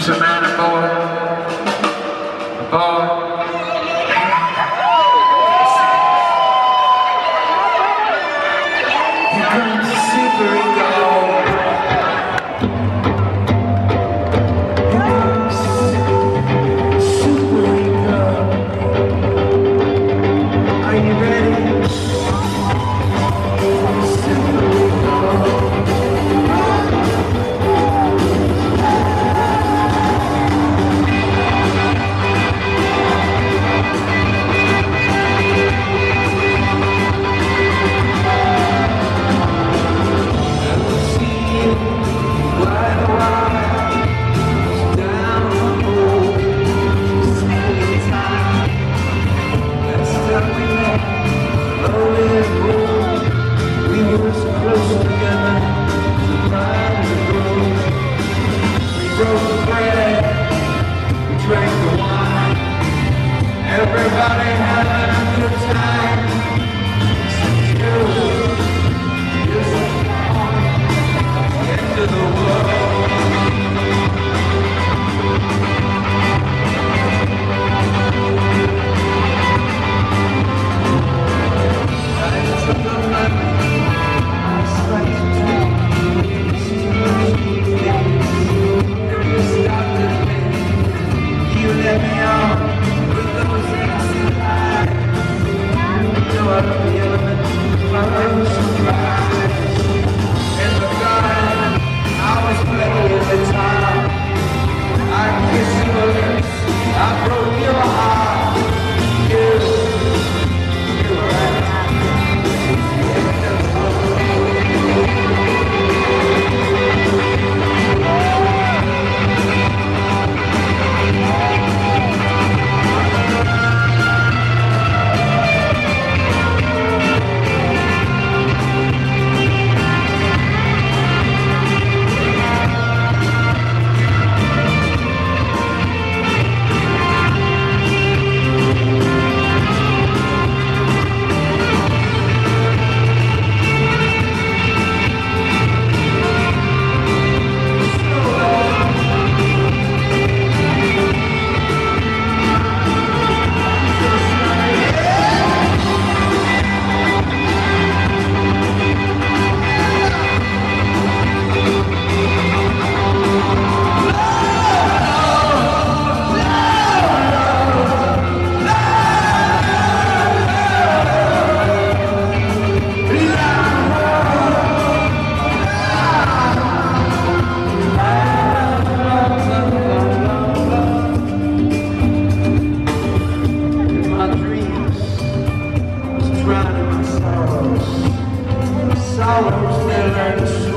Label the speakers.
Speaker 1: keeps a man aboard. Aboard. Here Everybody having a good time. flowers still and